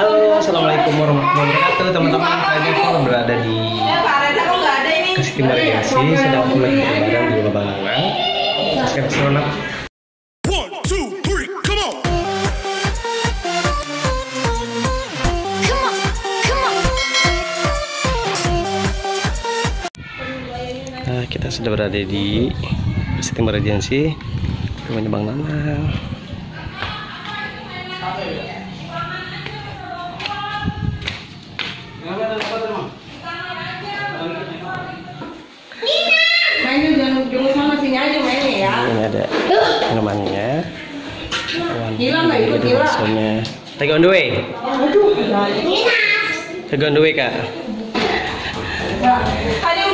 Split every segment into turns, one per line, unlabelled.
Halo, assalamualaikum warahmatullahi wabarakatuh teman-teman. Saya Devo berada di Kasih Regensi, sedang ke Padang di Rumah Bangunan. Sekarang seronok.
One, two, three, come on!
Come on, come on.
Nah, kita sudah berada di Kasih Timur Regensi, rumahnya Bang Nanang. Ini
gila.
baksonya. Take on the way. Take on the way, Kak.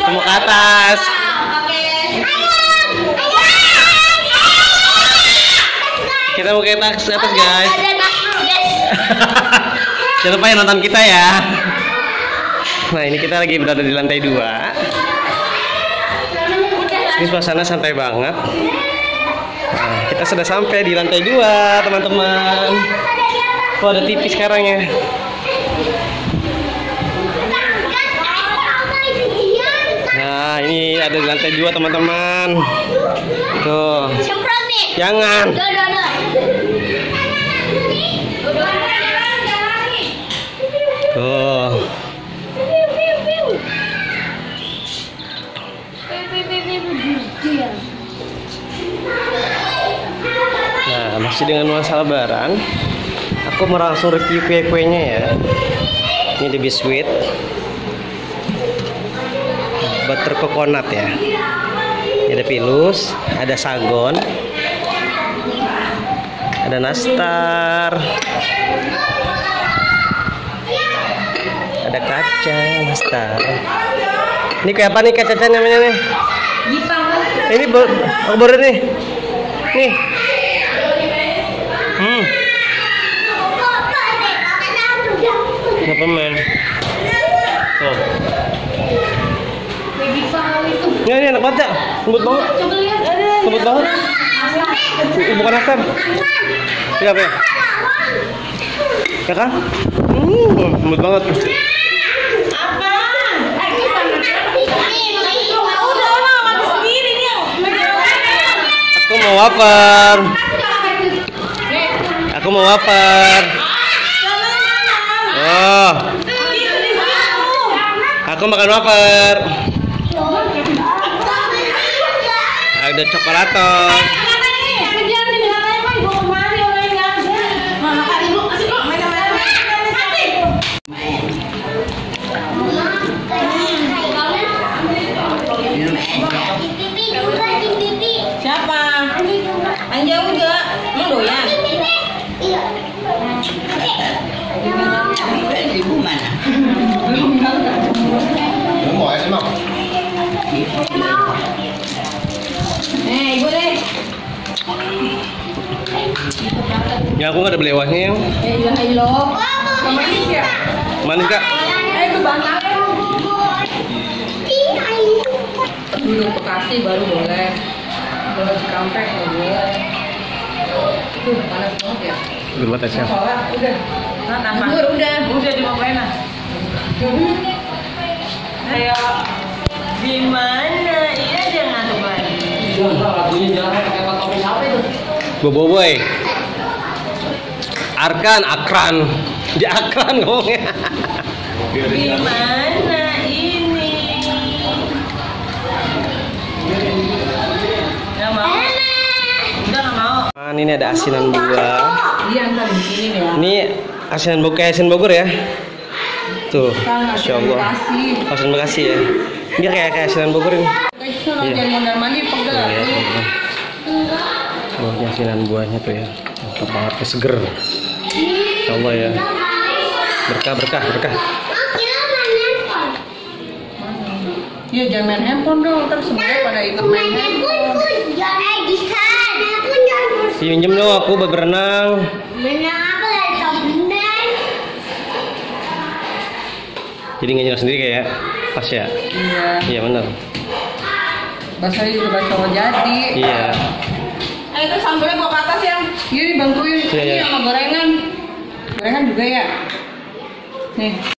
Kamu ke atas. Kita mau ke atas, atas guys. Jangan lupa ya nonton kita ya. Nah ini kita lagi berada di lantai dua. Ini suasana santai banget. Nah, kita sudah sampai di lantai dua, teman-teman. Oh ada TV sekarang ya. Nah ini ada di lantai dua, teman-teman. Tuh, jangan. Tuh. Masih dengan nuansa lebaran. Aku mau langsung review kue-kuenya ya. Ini the biscuit. Butter coconut ya. Ini ada pilus, ada sagon, ada nastar, ada kacang, nastar. Ini kayak apa nih kacang namanya nih?
Jipang
Ini ber aku baru nih. Nih. Hmm, kenapa men? Tuh. Ini, ini enak banget ya. Lembut banget.
Coba lihat.
Lembut banget. Bukan asam. Iya apa ya? Ya kan? Hmm, lembut banget. Aku mau wafer. Aku mau wafer. Oh, aku makan wafer. Ada coklator. Ya aku nggak ada belewahnya yang
Ya. Sama ini ya.
manis kak.
Eh, itu bantangnya. Dulu Bekasi baru boleh. Kalau Cikampek nggak boleh. Tuh, panas banget ya.
Ada siap.
Sholat, udah. Nah, tanpa. Udah, udah. Udah dimapain ah. Di mana? Iya dia ngantuk lagi.
Bobo boy. Arkan, akran. Di akran ngomongnya.
Di mana ini? Nggak mau. Nggak mau.
Nah, ini ada asinan buah.
Iya, ntar di sini nih ya.
Ini asinan Bogor kayak asinan Bogor ya. Tuh, Masya Allah. Asinan Bekasi ya. Dia kayak kayak asinan Bogor ini. Iya. ya. Oh, ini asinan buahnya tuh ya. Mantap banget, ya, seger. Insya Allah ya. Berkah, berkah, berkah.
Iya, jangan main handphone dong. Ntar semuanya pada ikut main handphone.
Pinjem dong aku buat berenang. Jadi nggak nyerah sendiri kayak pas ya.
Iya.
Iya benar.
Bahasa juga bahasa jadi.
Iya.
Eh itu sambelnya bawa ke atas yang. Iya dibantuin.
Iya, iya.
Ini sama gorengan gorengan juga ya. Nih.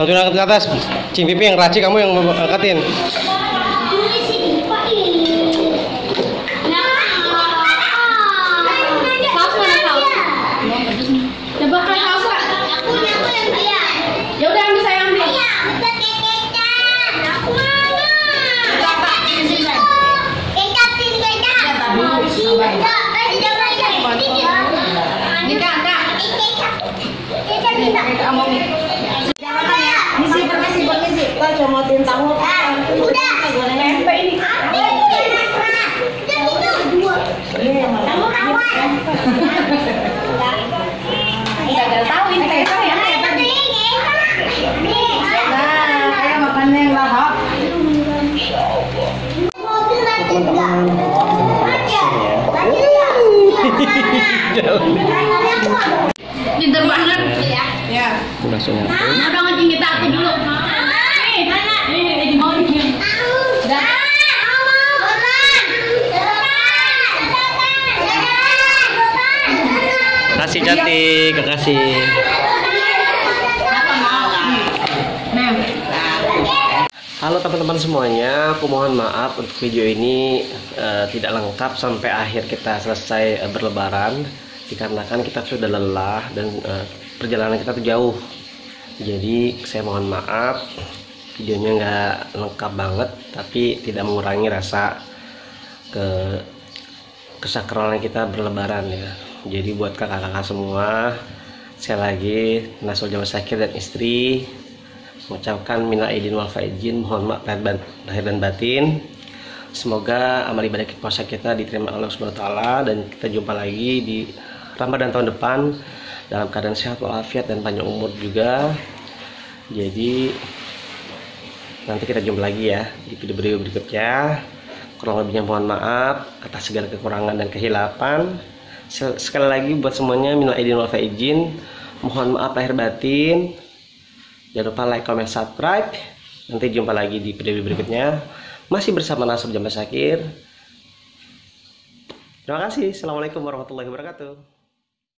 Bantuin
angkat ke atas. Cing pipi yang raci kamu yang angkatin.
Ini si comotin tahu. Udah. Tempe ini. Kamu kawan.
Enggak ada tahu ini kayak ya? Nah, kayak makannya yang lahap. Pinter banget. Ya.
Langsung nyatu.
Udah ngajin kita aku dulu. Nih, mana? Nih, mau nih.
Kasih cantik, kekasih. Halo teman-teman semuanya, aku mohon maaf untuk video ini eh, tidak lengkap sampai akhir kita selesai eh, berlebaran dikarenakan kita sudah lelah dan eh, perjalanan kita tuh jauh. Jadi saya mohon maaf videonya nggak lengkap banget, tapi tidak mengurangi rasa ke kesakralan kita berlebaran ya. Jadi buat kakak-kakak semua, saya lagi Nasul Jawa Sakir dan istri mengucapkan mina aidin wal faizin mohon maaf lahir ban- lahir dan batin. Semoga amal ibadah puasa kita diterima Allah Subhanahu taala dan kita jumpa lagi di Ramadan tahun depan dalam keadaan sehat walafiat dan panjang umur juga. Jadi nanti kita jumpa lagi ya di video-video berikutnya. Kurang lebihnya mohon maaf atas segala kekurangan dan kehilapan sekali lagi buat semuanya minal aidin wal faizin mohon maaf lahir batin Jangan lupa like, comment, subscribe. Nanti jumpa lagi di video berikutnya. Masih bersama Nasr Jamba Sakir. Terima kasih. Assalamualaikum warahmatullahi wabarakatuh.